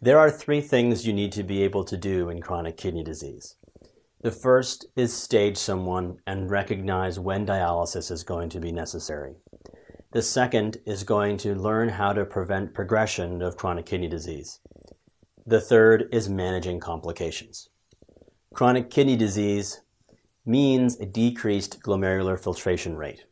There are three things you need to be able to do in chronic kidney disease. The first is stage someone and recognize when dialysis is going to be necessary. The second is going to learn how to prevent progression of chronic kidney disease. The third is managing complications. Chronic kidney disease means a decreased glomerular filtration rate.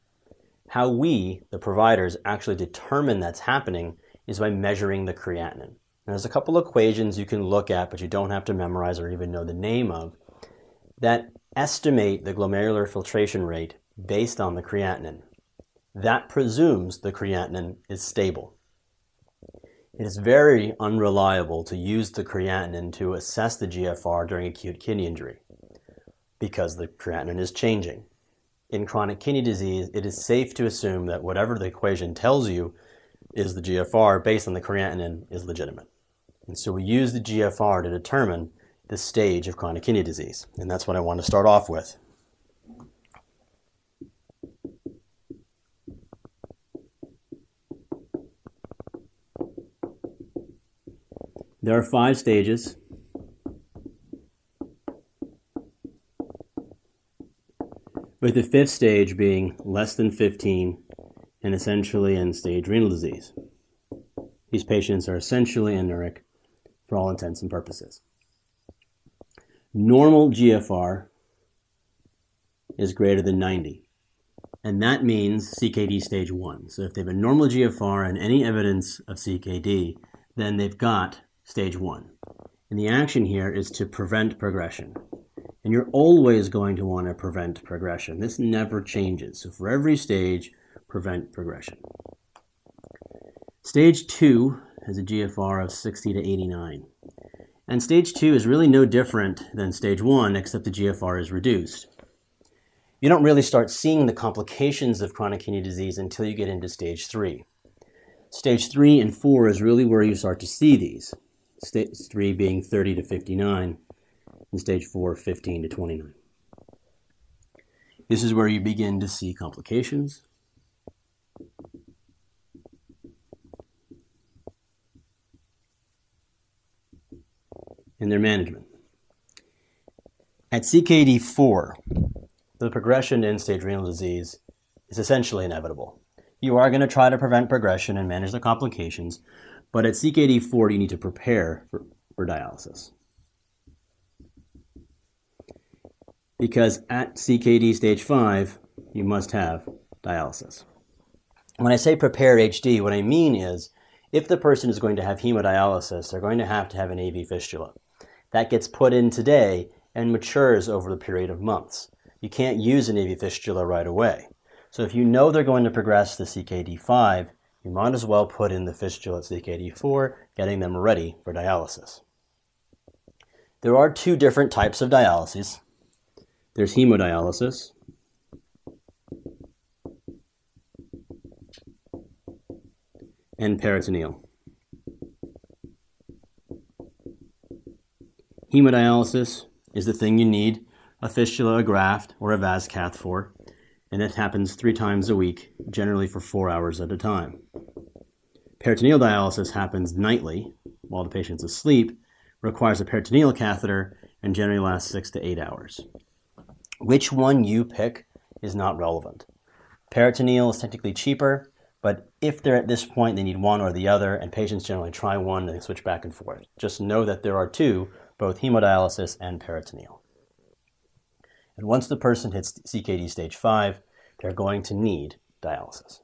How we, the providers, actually determine that's happening is by measuring the creatinine. There's a couple equations you can look at, but you don't have to memorize or even know the name of, that estimate the glomerular filtration rate based on the creatinine. That presumes the creatinine is stable. It is very unreliable to use the creatinine to assess the GFR during acute kidney injury because the creatinine is changing. In chronic kidney disease, it is safe to assume that whatever the equation tells you is the GFR based on the creatinine is legitimate. And so we use the GFR to determine the stage of chronic kidney disease. And that's what I want to start off with. There are five stages. With the fifth stage being less than 15 and essentially end stage renal disease. These patients are essentially anuric for all intents and purposes. Normal GFR is greater than 90, and that means CKD stage 1. So if they have a normal GFR and any evidence of CKD, then they've got stage one. And the action here is to prevent progression. And you're always going to want to prevent progression. This never changes. So for every stage, prevent progression. Stage two has a GFR of 60 to 89. And stage two is really no different than stage one, except the GFR is reduced. You don't really start seeing the complications of chronic kidney disease until you get into stage three. Stage three and four is really where you start to see these stage 3 being 30 to 59, and stage 4 15 to 29. This is where you begin to see complications. And their management. At CKD4, the progression to end-stage renal disease is essentially inevitable. You are going to try to prevent progression and manage the complications, but at CKD4, you need to prepare for, for dialysis. Because at CKD stage 5, you must have dialysis. When I say prepare HD, what I mean is if the person is going to have hemodialysis, they're going to have to have an AV fistula. That gets put in today and matures over the period of months. You can't use an AV fistula right away. So if you know they're going to progress to CKD5, you might as well put in the fistula at CKD4, getting them ready for dialysis. There are two different types of dialysis. There's hemodialysis, and peritoneal. Hemodialysis is the thing you need a fistula, a graft, or a vas cath for and it happens three times a week, generally for four hours at a time. Peritoneal dialysis happens nightly while the patient's asleep, requires a peritoneal catheter, and generally lasts six to eight hours. Which one you pick is not relevant. Peritoneal is technically cheaper, but if they're at this point, they need one or the other, and patients generally try one and switch back and forth. Just know that there are two, both hemodialysis and peritoneal. And once the person hits CKD stage 5, they're going to need dialysis.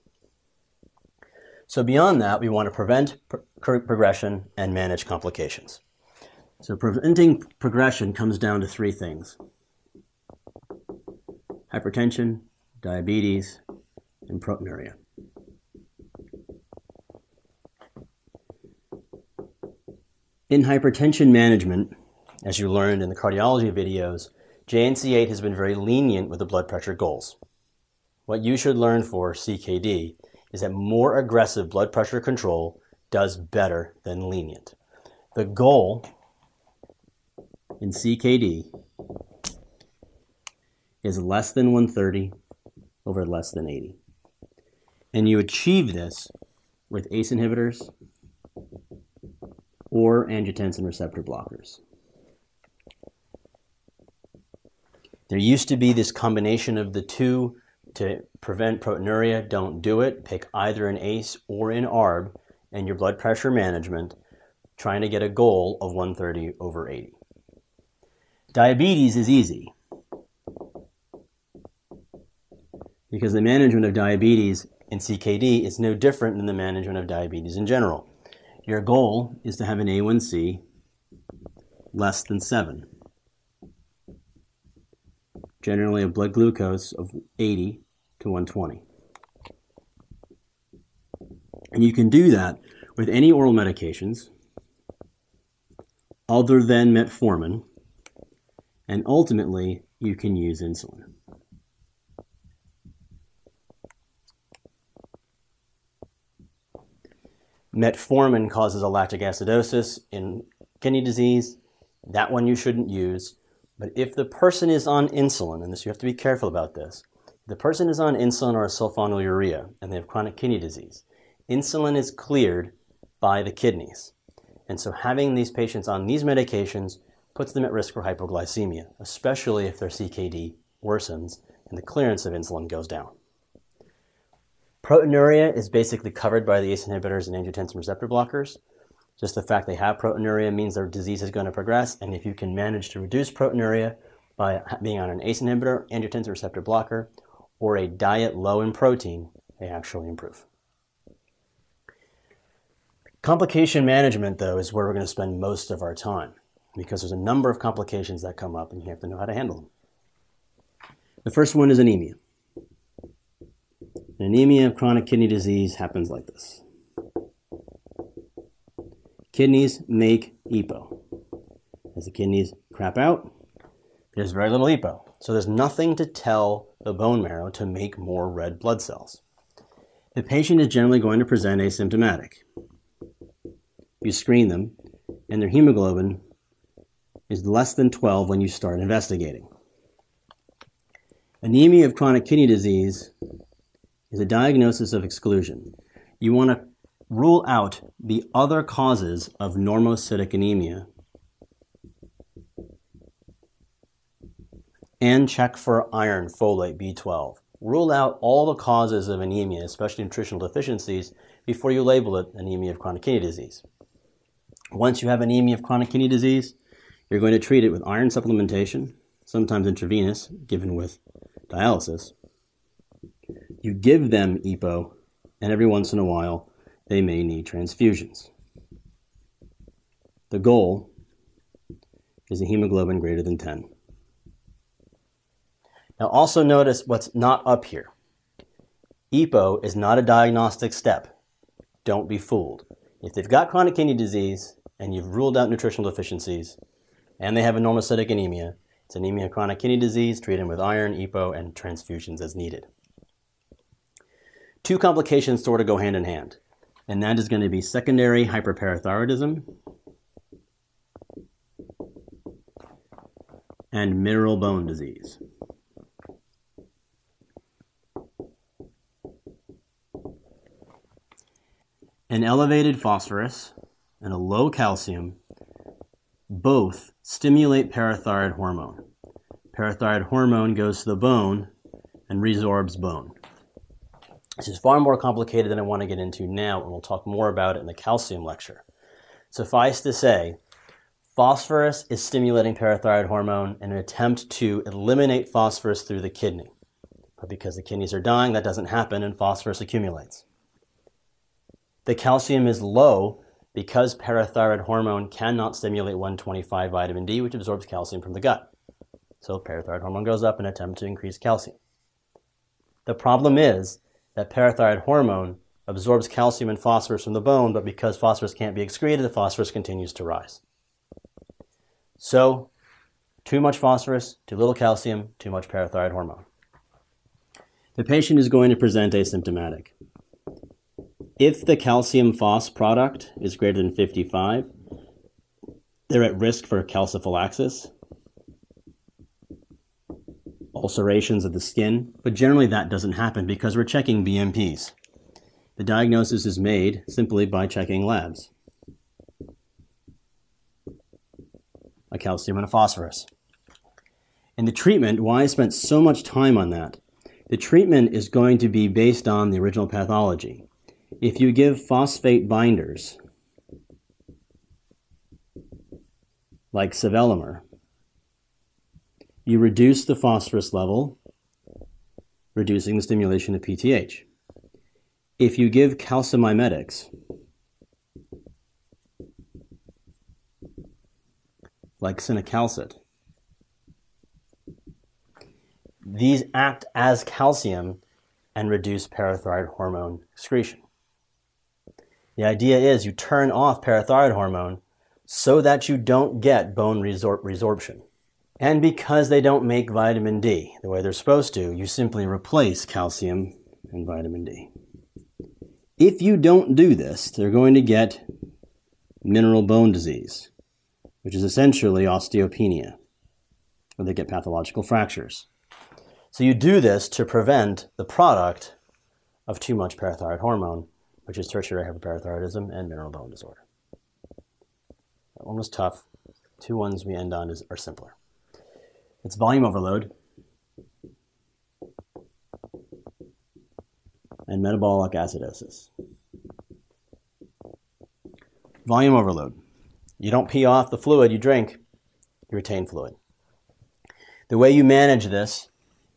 So beyond that, we want to prevent progression and manage complications. So preventing progression comes down to three things. Hypertension, diabetes, and proteinuria. In hypertension management, as you learned in the cardiology videos, JNC8 has been very lenient with the blood pressure goals. What you should learn for CKD is that more aggressive blood pressure control does better than lenient. The goal in CKD is less than 130 over less than 80. And you achieve this with ACE inhibitors or angiotensin receptor blockers. There used to be this combination of the two to prevent proteinuria. Don't do it. Pick either an ACE or an ARB in your blood pressure management, trying to get a goal of 130 over 80. Diabetes is easy because the management of diabetes in CKD is no different than the management of diabetes in general. Your goal is to have an A1C less than 7. Generally, a blood glucose of 80 to 120. And you can do that with any oral medications other than metformin, and ultimately, you can use insulin. Metformin causes a lactic acidosis in kidney disease. That one you shouldn't use. But if the person is on insulin, and this you have to be careful about this, the person is on insulin or sulfonylurea and they have chronic kidney disease, insulin is cleared by the kidneys. And so having these patients on these medications puts them at risk for hypoglycemia, especially if their CKD worsens and the clearance of insulin goes down. Proteinuria is basically covered by the ACE inhibitors and angiotensin receptor blockers. Just the fact they have proteinuria means their disease is going to progress, and if you can manage to reduce proteinuria by being on an ACE inhibitor, angiotensin receptor blocker, or a diet low in protein, they actually improve. Complication management, though, is where we're going to spend most of our time because there's a number of complications that come up and you have to know how to handle them. The first one is anemia. Anemia of chronic kidney disease happens like this. Kidneys make EPO. As the kidneys crap out, there's very little EPO. So there's nothing to tell the bone marrow to make more red blood cells. The patient is generally going to present asymptomatic. You screen them, and their hemoglobin is less than 12 when you start investigating. Anemia of chronic kidney disease is a diagnosis of exclusion. You want to rule out the other causes of normocytic anemia and check for iron, folate, B12. Rule out all the causes of anemia, especially nutritional deficiencies, before you label it anemia of chronic kidney disease. Once you have anemia of chronic kidney disease, you're going to treat it with iron supplementation, sometimes intravenous, given with dialysis, you give them EPO, and every once in a while, they may need transfusions. The goal is a hemoglobin greater than 10. Now, also notice what's not up here. EPO is not a diagnostic step. Don't be fooled. If they've got chronic kidney disease and you've ruled out nutritional deficiencies and they have a normocytic anemia, it's anemia of chronic kidney disease, treat them with iron, EPO, and transfusions as needed two complications sort of go hand in hand, and that is going to be secondary hyperparathyroidism and mineral bone disease. An elevated phosphorus and a low calcium both stimulate parathyroid hormone. Parathyroid hormone goes to the bone and resorbs bone. This is far more complicated than I want to get into now, and we'll talk more about it in the calcium lecture. Suffice to say, phosphorus is stimulating parathyroid hormone in an attempt to eliminate phosphorus through the kidney. But because the kidneys are dying, that doesn't happen and phosphorus accumulates. The calcium is low because parathyroid hormone cannot stimulate 125 vitamin D, which absorbs calcium from the gut. So parathyroid hormone goes up in an attempt to increase calcium. The problem is that parathyroid hormone absorbs calcium and phosphorus from the bone, but because phosphorus can't be excreted, the phosphorus continues to rise. So, too much phosphorus, too little calcium, too much parathyroid hormone. The patient is going to present asymptomatic. If the calcium phos product is greater than 55, they're at risk for calciphylaxis, ulcerations of the skin, but generally that doesn't happen because we're checking BMPs. The diagnosis is made simply by checking labs. a calcium and a phosphorus. And the treatment, why I spent so much time on that, the treatment is going to be based on the original pathology. If you give phosphate binders, like sevelamer, you reduce the phosphorus level, reducing the stimulation of PTH. If you give calcium calcimimetics, like cinacalcet, these act as calcium and reduce parathyroid hormone excretion. The idea is you turn off parathyroid hormone so that you don't get bone resor- resorption. And because they don't make vitamin D the way they're supposed to, you simply replace calcium and vitamin D. If you don't do this, they're going to get mineral bone disease, which is essentially osteopenia, where they get pathological fractures. So you do this to prevent the product of too much parathyroid hormone, which is tertiary hyperparathyroidism and mineral bone disorder. That one was tough. Two ones we end on is, are simpler. It's volume overload and metabolic acidosis. Volume overload. You don't pee off the fluid you drink, you retain fluid. The way you manage this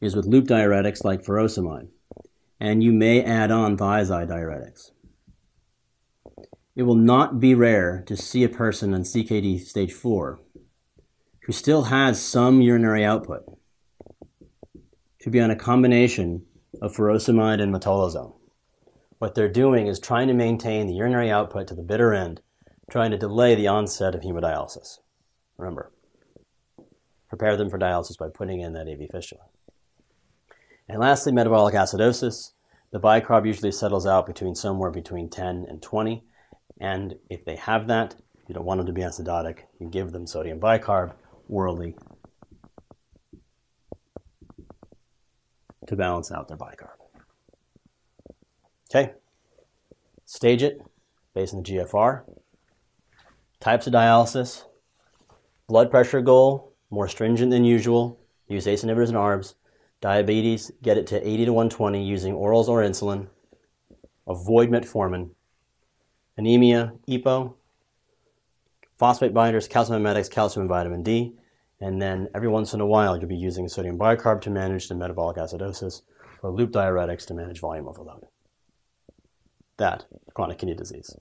is with loop diuretics like furosemide, and you may add on thiazide diuretics. It will not be rare to see a person on CKD stage 4 who still has some urinary output to be on a combination of furosemide and metolazone. What they're doing is trying to maintain the urinary output to the bitter end, trying to delay the onset of hemodialysis. Remember, prepare them for dialysis by putting in that AV fistula. And lastly, metabolic acidosis. The bicarb usually settles out between somewhere between 10 and 20. And if they have that, you don't want them to be acidotic, you give them sodium bicarb orally to balance out their bicarb. Okay, stage it based on the GFR. Types of dialysis, blood pressure goal, more stringent than usual, use ACE inhibitors and ARBs. Diabetes, get it to 80 to 120 using orals or insulin. Avoid metformin. Anemia, EPO. Phosphate binders, calcium mimetics, calcium and vitamin D. And then every once in a while, you'll be using sodium bicarb to manage the metabolic acidosis or loop diuretics to manage volume overload. That, chronic kidney disease.